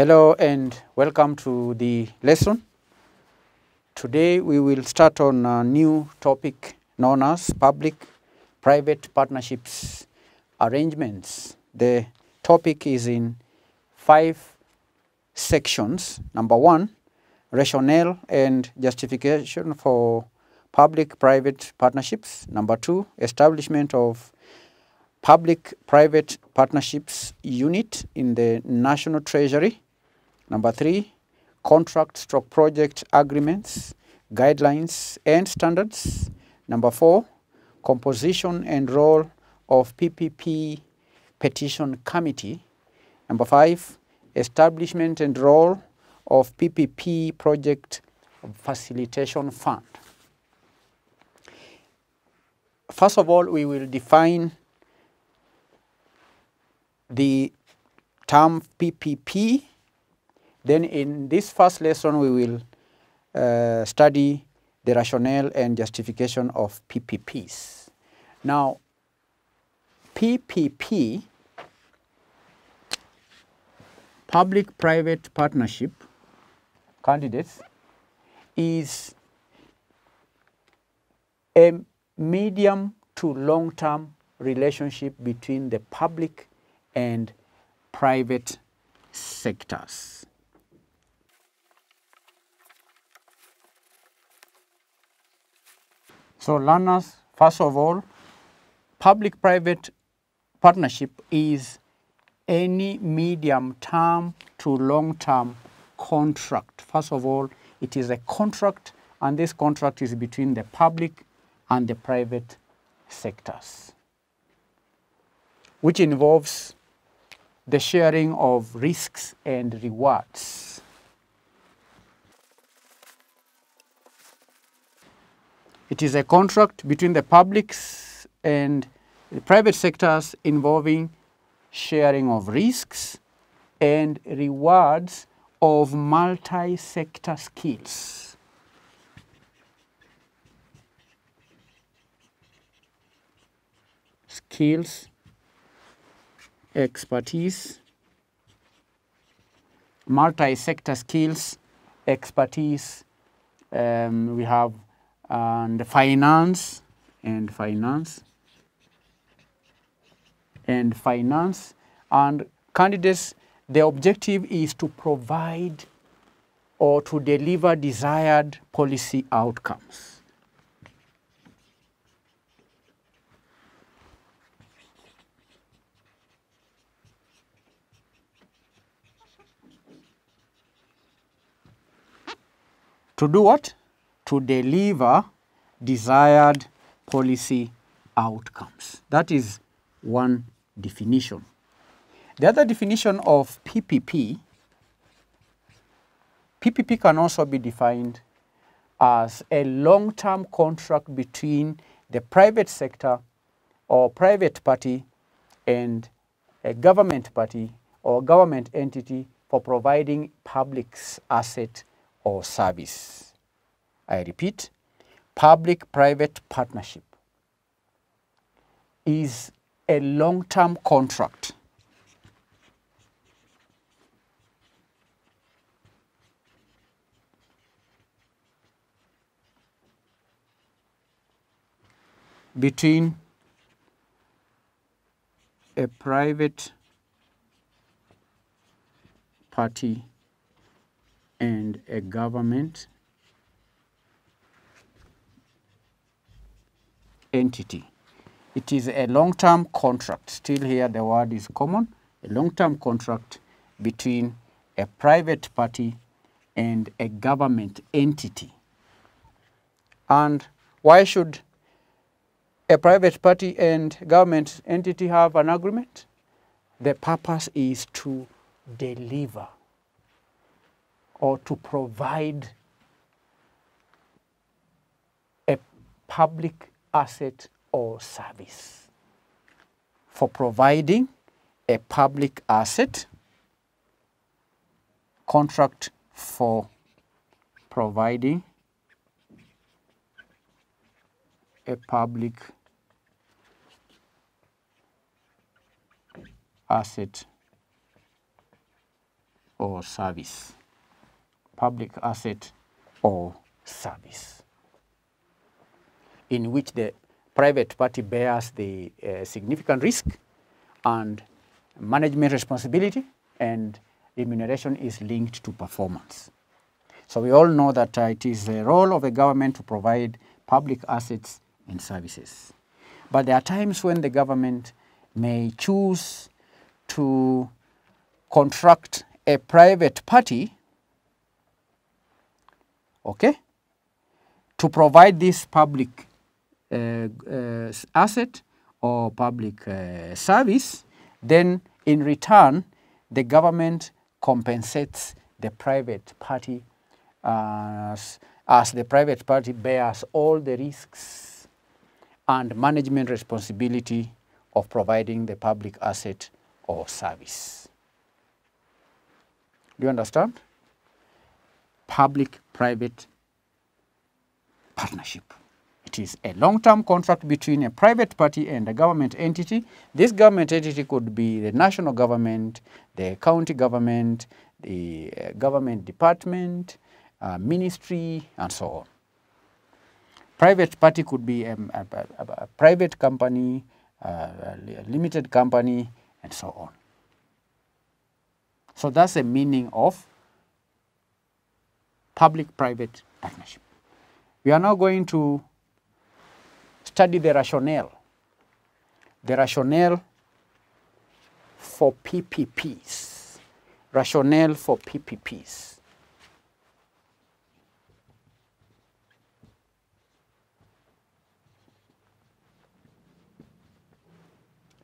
Hello and welcome to the lesson. Today we will start on a new topic known as public-private partnerships arrangements. The topic is in five sections. Number one, rationale and justification for public-private partnerships. Number two, establishment of public-private partnerships unit in the National Treasury. Number three, contract stroke project agreements, guidelines and standards. Number four, composition and role of PPP petition committee. Number five, establishment and role of PPP project facilitation fund. First of all, we will define the term PPP. Then in this first lesson, we will uh, study the rationale and justification of PPPs. Now, PPP, public-private partnership candidates, is a medium to long-term relationship between the public and private sectors. So learners, first of all, public-private partnership is any medium-term to long-term contract. First of all, it is a contract and this contract is between the public and the private sectors, which involves the sharing of risks and rewards. It is a contract between the publics and the private sectors involving sharing of risks and rewards of multi-sector skills. Skills expertise, multi-sector skills, expertise. Um, we have and finance and finance and finance and candidates the objective is to provide or to deliver desired policy outcomes. To do what? To deliver desired policy outcomes. That is one definition. The other definition of PPP, PPP can also be defined as a long-term contract between the private sector or private party and a government party or government entity for providing public asset or service. I repeat, public-private partnership is a long-term contract. Between a private party and a government entity. It is a long-term contract. Still here the word is common. A long-term contract between a private party and a government entity. And why should a private party and government entity have an agreement? The purpose is to deliver or to provide a public asset or service. For providing a public asset, contract for providing a public asset or service. Public asset or service. In which the private party bears the uh, significant risk and management responsibility and remuneration is linked to performance. So we all know that uh, it is the role of the government to provide public assets and services. But there are times when the government may choose to contract a private party, okay, to provide this public asset or public uh, service, then in return, the government compensates the private party as, as the private party bears all the risks and management responsibility of providing the public asset or service. Do you understand? Public-private partnership. It is a long-term contract between a private party and a government entity. This government entity could be the national government, the county government, the uh, government department, uh, ministry, and so on. Private party could be a, a, a, a private company, a limited company, and so on. So that's the meaning of public-private partnership. We are now going to study the rationale. The rationale for PPPs. Rationale for PPPs.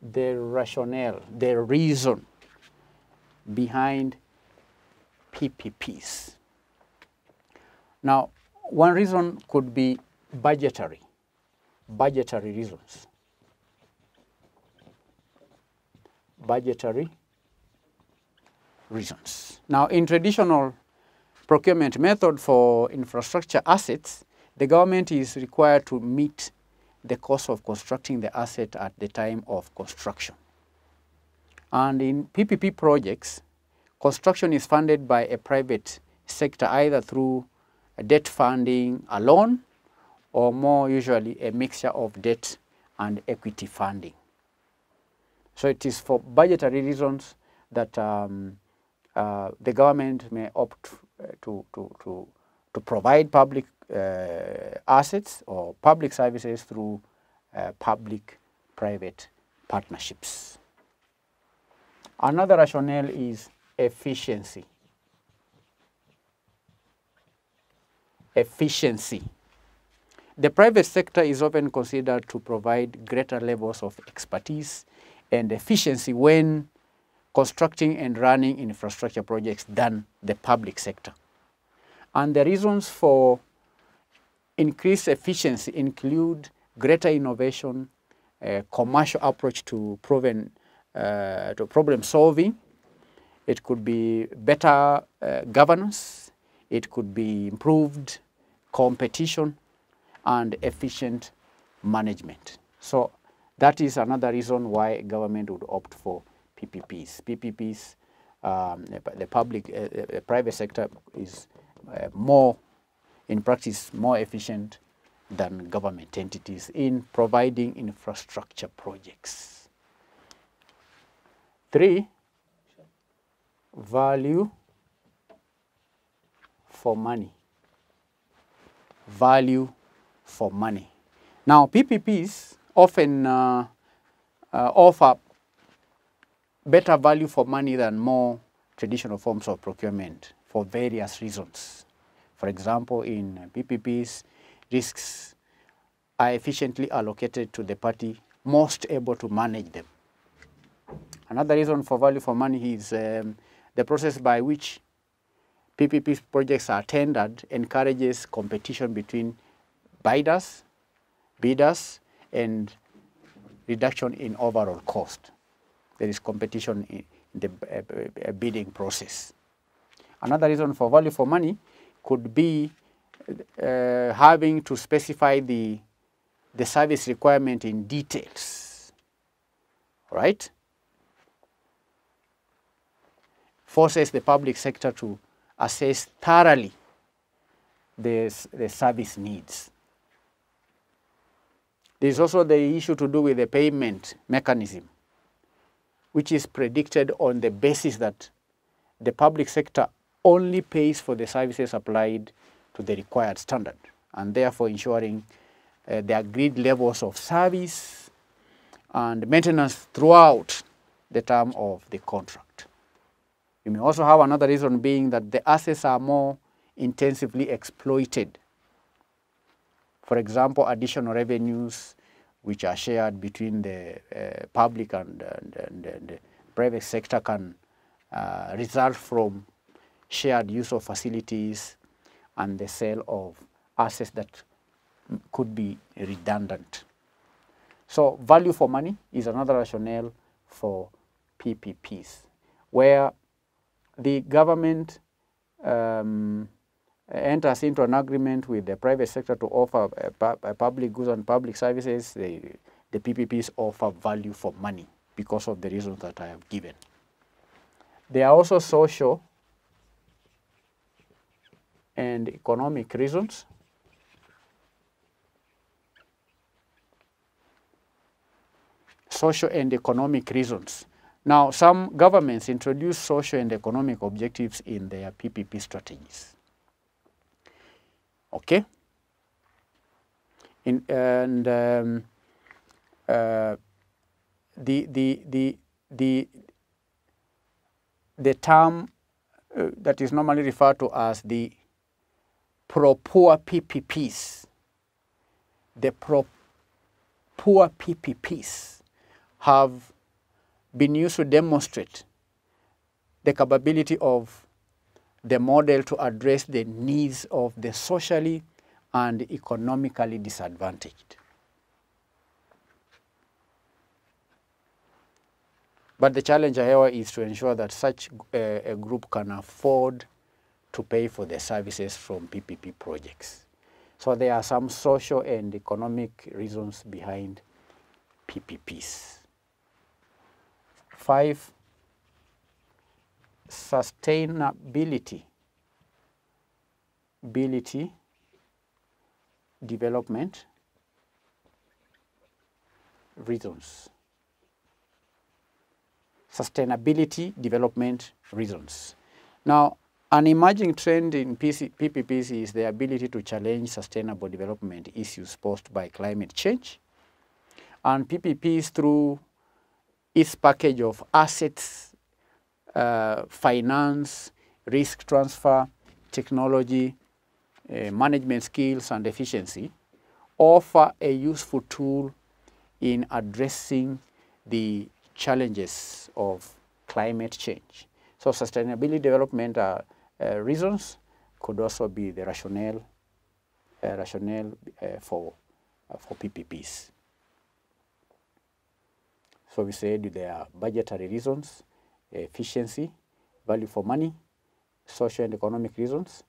The rationale, the reason behind PPPs. Now, one reason could be budgetary budgetary reasons. Budgetary reasons. Now, in traditional procurement method for infrastructure assets, the government is required to meet the cost of constructing the asset at the time of construction. And in PPP projects, construction is funded by a private sector either through debt funding alone or more usually a mixture of debt and equity funding. So it is for budgetary reasons that um, uh, the government may opt uh, to, to, to, to provide public uh, assets or public services through uh, public-private partnerships. Another rationale is efficiency. Efficiency. The private sector is often considered to provide greater levels of expertise and efficiency when constructing and running infrastructure projects than the public sector. And the reasons for increased efficiency include greater innovation, a commercial approach to proven uh, to problem solving. It could be better uh, governance. It could be improved competition and efficient management. So that is another reason why government would opt for PPPs. PPPs, um, the public, uh, the private sector is uh, more, in practice, more efficient than government entities in providing infrastructure projects. Three, value for money. Value for money. Now, PPPs often uh, uh, offer better value for money than more traditional forms of procurement for various reasons. For example, in PPPs, risks are efficiently allocated to the party most able to manage them. Another reason for value for money is um, the process by which PPP projects are tendered encourages competition between bidders, bidders, and reduction in overall cost. There is competition in the uh, uh, bidding process. Another reason for value for money could be uh, having to specify the, the service requirement in details, right? forces the public sector to assess thoroughly the, the service needs. There's also the issue to do with the payment mechanism, which is predicted on the basis that the public sector only pays for the services applied to the required standard and therefore ensuring uh, the agreed levels of service and maintenance throughout the term of the contract. You may also have another reason being that the assets are more intensively exploited. For example, additional revenues which are shared between the uh, public and, and, and, and, the private sector can uh, result from shared use of facilities and the sale of assets that could be redundant. So value for money is another rationale for PPPs, where the government um, enters into an agreement with the private sector to offer uh, uh, public goods and public services, the, the PPPs offer value for money because of the reasons that I have given. There are also social and economic reasons. Social and economic reasons. Now, some governments introduce social and economic objectives in their PPP strategies. Okay? In, and um, uh, the, the, the, the, the term uh, that is normally referred to as the pro-poor PPPs, the pro-poor PPPs have been used to demonstrate the capability of the model to address the needs of the socially and economically disadvantaged. But the challenge, however, is to ensure that such uh, a group can afford to pay for the services from PPP projects. So there are some social and economic reasons behind PPPs. Five, sustainability, ability, development, reasons. Sustainability, development, reasons. Now, an emerging trend in PC, PPPs is the ability to challenge sustainable development issues posed by climate change. And PPPs through its package of assets, uh, finance, risk transfer, technology, uh, management skills and efficiency offer a useful tool in addressing the challenges of climate change. So sustainability development are uh, reasons could also be the rationale, uh, rationale uh, for, uh, for PPPs. So we said there are budgetary reasons, efficiency, value for money, social and economic reasons,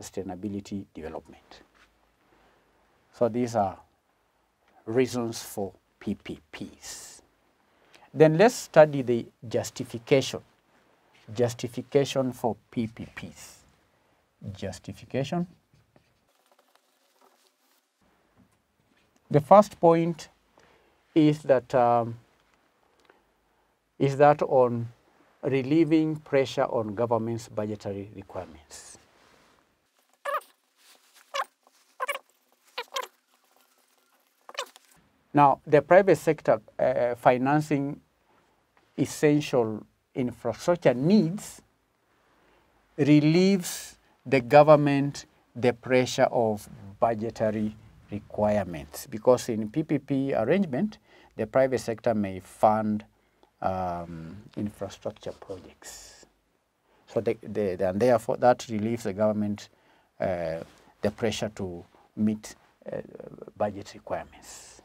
sustainability development. So these are reasons for PPPs. Then let's study the justification justification for PPPs. Justification. The first point is that um, is that on relieving pressure on government's budgetary requirements. Now, the private sector uh, financing essential infrastructure needs relieves the government the pressure of budgetary requirements because in PPP arrangement, the private sector may fund um, infrastructure projects. So they, they, and therefore that relieves the government uh, the pressure to meet uh, budget requirements.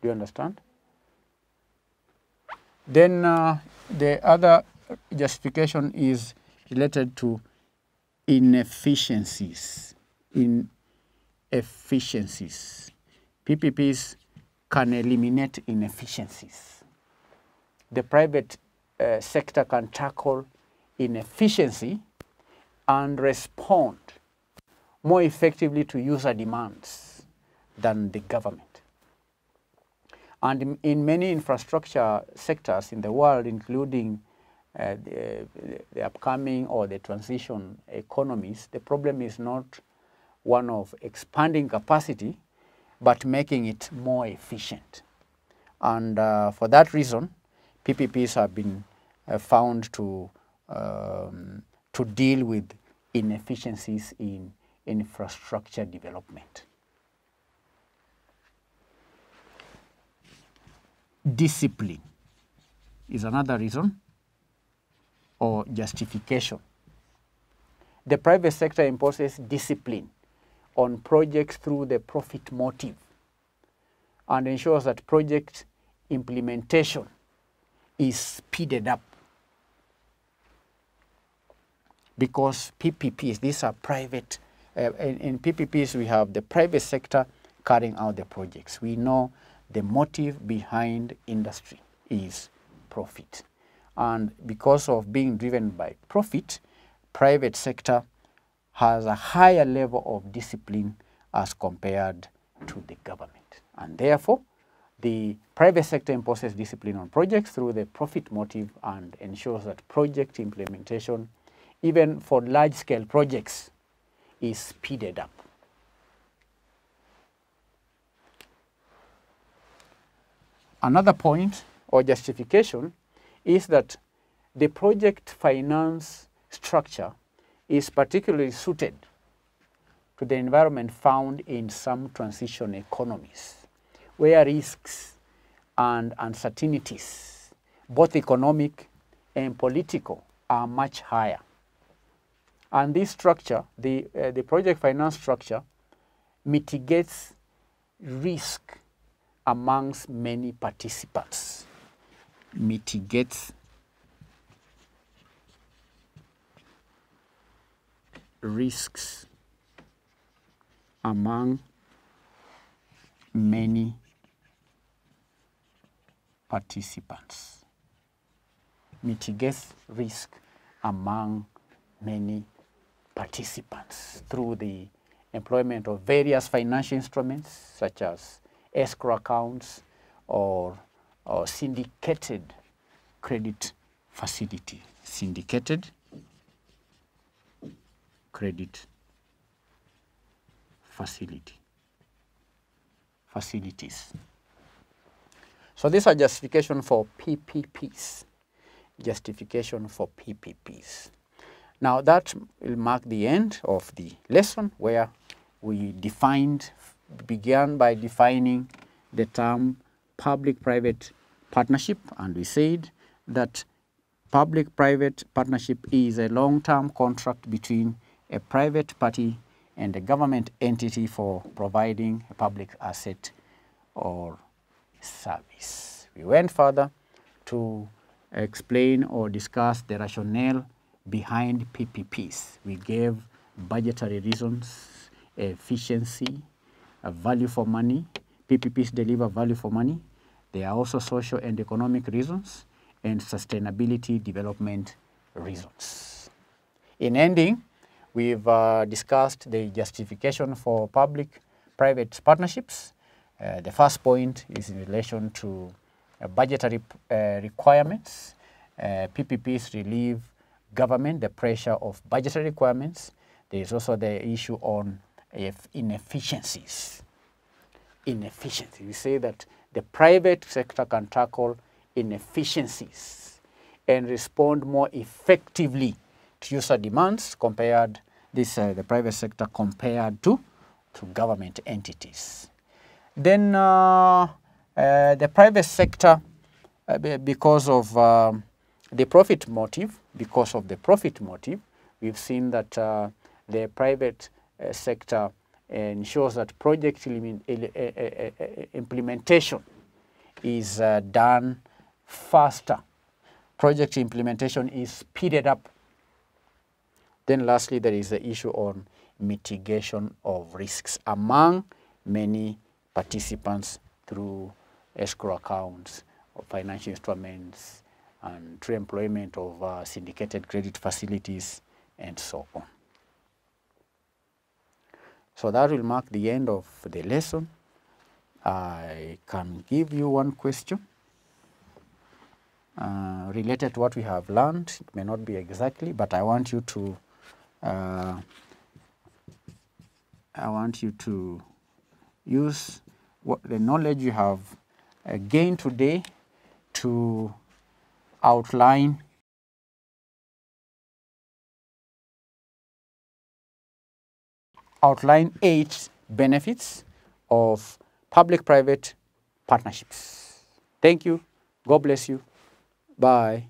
Do you understand? Then uh, the other justification is related to inefficiencies. Inefficiencies. PPPs can eliminate inefficiencies. The private uh, sector can tackle inefficiency and respond more effectively to user demands than the government. And in, in many infrastructure sectors in the world, including uh, the, the, upcoming or the transition economies, the problem is not one of expanding capacity, but making it more efficient. And uh, for that reason, PPPs have been uh, found to, um, to deal with inefficiencies in infrastructure development. Discipline is another reason or justification. The private sector imposes discipline on projects through the profit motive and ensures that project implementation is speeded up because PPPs, these are private, uh, in, in, PPPs we have the private sector carrying out the projects. We know the motive behind industry is profit. And because of being driven by profit, private sector has a higher level of discipline as compared to the government. And therefore, the private sector imposes discipline on projects through the profit motive and ensures that project implementation, even for large-scale projects, is speeded up. Another point or justification is that the project finance structure is particularly suited to the environment found in some transition economies, where risks and uncertainties, both economic and political, are much higher. And this structure, the, uh, the project finance structure, mitigates risk amongst many participants, mitigates risks among many participants. Mitigates risk among many participants through the employment of various financial instruments such as escrow accounts or, or syndicated credit facility. Syndicated credit facility facilities. So these are justification for PPPs. Justification for PPPs. Now that will mark the end of the lesson where we defined, began by defining the term public-private partnership and we said that public-private partnership is a long-term contract between a private party and a government entity for providing a public asset or service. We went further to explain or discuss the rationale behind PPPs. We gave budgetary reasons, efficiency, value for money. PPPs deliver value for money. There are also social and economic reasons and sustainability development reasons. In ending, We've uh, discussed the justification for public-private partnerships. Uh, the first point is in relation to uh, budgetary uh, requirements. PPPs uh, relieve government the pressure of budgetary requirements. There is also the issue on inefficiencies. Inefficiency. We say that the private sector can tackle inefficiencies and respond more effectively user demands compared this uh, the private sector compared to, to government entities. Then uh, uh, the private sector, uh, because of um, the profit motive, because of the profit motive, we've seen that the private sector ensures that project implementation is done faster. Project implementation is speeded up then lastly, there is the issue on mitigation of risks among many participants through escrow accounts financial instruments, and through employment of uh, syndicated credit facilities and so on. So that will mark the end of the lesson. I can give you one question uh, related to what we have learned. It may not be exactly, but I want you to uh, I want you to use what the knowledge you have uh, gained today to outline outline eight benefits of public-private partnerships. Thank you. God bless you. Bye.